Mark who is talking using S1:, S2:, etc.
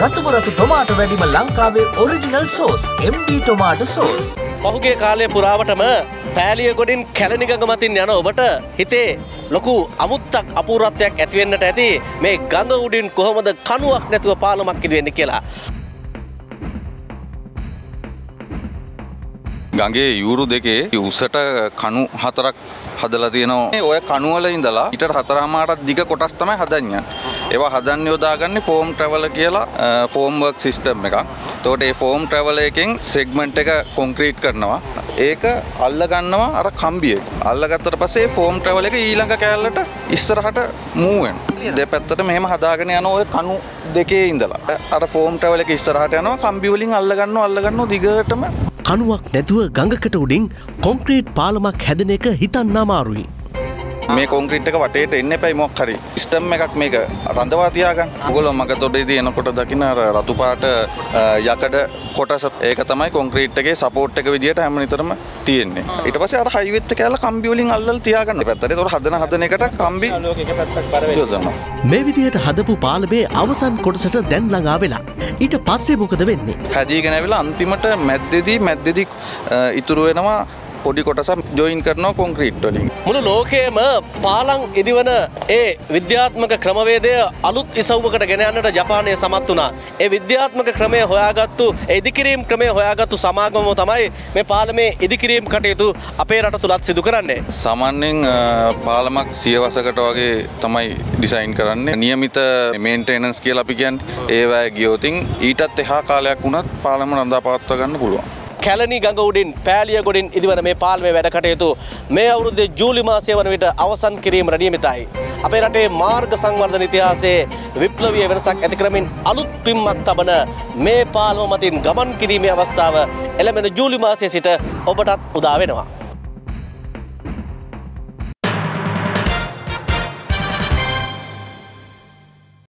S1: රතුම රතු ටොමාටෝ වැඩිම ලංකාවේ original sauce MD tomato sauce.
S2: පහුගේ කාලය පුරාවටම පෑලිය ගොඩින් කැලනිගඟ මතින් යන ඔබට හිතේ ලොකු අමුත්තක් අපූරත්වයක් ඇතිවෙන්නට ඇති මේ ගඟ උඩින් කොහොමද කනුවක් නැතුව පාලමක් ඉදිවෙන්න කියලා.
S3: ගගේ යුරු දෙකේ උසට කණු හතරක් හදලා තියෙනවා ඔය කණුවල ඉඳලා ඊට හතරමාරක් දිග කොටස් තමයි හදන්නේ. ඒවා හදන්න යොදාගන්නේ ෆෝම් ට්‍රැවල කියලා ෆෝම් වර්ක් සිස්ටම් එකක්. එතකොට ඒ ෆෝම් ට්‍රැවල එකෙන් සෙග්මන්ට් එක කොන්ක්‍රීට් කරනවා. ඒක අල්ල ගන්නවා අර කම්බිය. අල්ලගත්තට පස්සේ ෆෝම් ට්‍රැවල එක ඊළඟ කෑල්ලට ඉස්සරහට මූව් වෙනවා. දෙපැත්තට මෙහෙම හදාගෙන යන ඔය කණු දෙකේ ඉඳලා අර ෆෝම් ට්‍රැවල එක ඉස්සරහට යනවා කම්බි වලින් අල්ල ගන්නවා අල්ල ගන්නවා දිගටම
S2: කනුවක් නැතුව ගඟකට උඩින් කොන්ක්‍රීට් පාලමක් හැදන එක හිතන්න අමාරුයි.
S3: මේ කොන්ක්‍රීට් එක වටේට එන්න එපයි මොකක් හරි ස්ටම් එකක් මේක රඳවා තියාගන්න. ඔයගොල්ලෝ මග තොඩේදී එනකොට දකින්න අර රතු පාට යකඩ කොටස ඒක තමයි කොන්ක්‍රීට් එකේ සපෝට් එක විදියට හැම නිතරම තියෙන්නේ. ඊට පස්සේ අර හයිවෙත් එක ඇල්ල කම්බි වලින් අල්ලලා තියාගන්න. පැත්තට ඒතකොට හදන හදන එකට කම්බි යොදනවා.
S2: මේ විදියට හදපු පාලමේ අවසන් කොටසට දැන් ළඟා වෙලා. ඊට පස්සේ මොකද වෙන්නේ?
S3: හැදීගෙන ඇවිල්ලා අන්තිමට මැද්දේදී මැද්දේදී ඉතුරු වෙනවා පොඩි කොටසක් ජොයින් කරනවා කොන්ක්‍රීට් වලින්.
S2: මුළු ලෝකයේම පාලං ඉදිවන ඒ විද්‍යාත්මක ක්‍රමවේදය අලුත් ඉසව්වකට ගෙන යන්නට ජපානය සමත් වුණා. ඒ විද්‍යාත්මක ක්‍රමය හොයාගත්තු ඒ ඉදිකිරීම් ක්‍රමය හොයාගත්තු සමාගම තමයි මේ පාලමේ ඉදිකිරීම් කටයුතු අපේ රට තුලත් සිදු කරන්නේ.
S3: සාමාන්‍යයෙන් පාලමක් සියවසකට වගේ තමයි ඩිසයින් කරන්නේ. නියමිත මේන්ටේනන්ස් කියලා අපි කියන්නේ ඒවැය ගියොතින් ඊටත් එහා කාලයක් වුණත් පාලම රඳා පවත්වා ගන්න පුළුවන්.
S2: කැලනි ගඟ උඩින් පෑලිය ගොඩින් ඉදිවන මේ පාල්මේ වැඩ කටයුතු මේ අවුරුද්දේ ජූලි මාසය වන විට අවසන් කිරීමට නියමිතයි. අපේ රටේ මාර්ග සංවර්ධන ඉතිහාසයේ විප්ලවීය වෙනසක් ඇති කරමින් අලුත් පිම්මක් තබන මේ පාලම මතින් ගමන් කිරීමේ අවස්ථාව එළඹෙන ජූලි මාසයේ සිට ඔබටත් උදා වෙනවා.